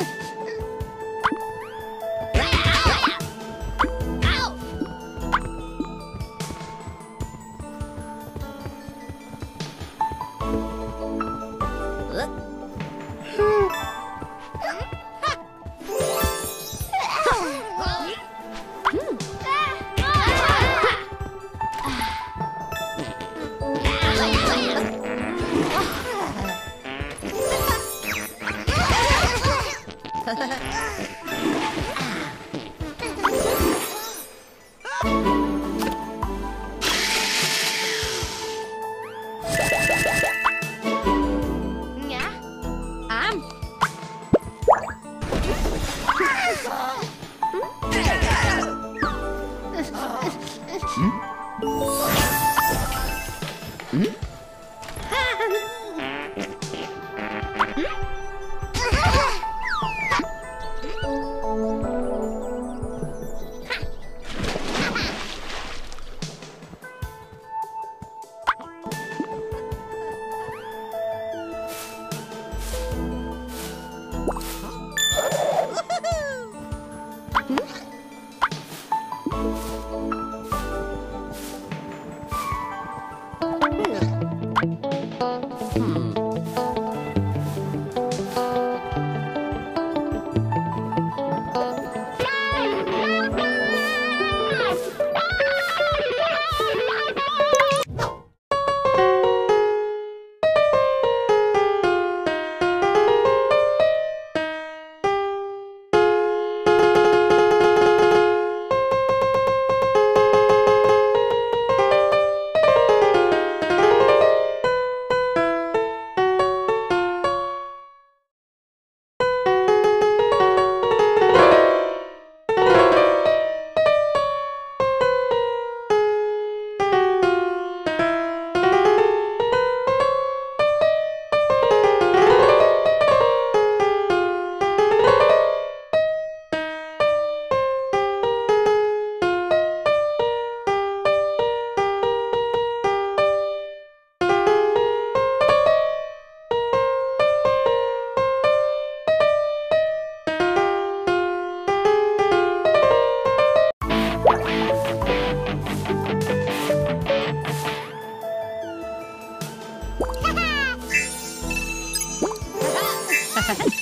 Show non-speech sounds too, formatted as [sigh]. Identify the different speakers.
Speaker 1: Nhã Am [laughs] friends. [laughs]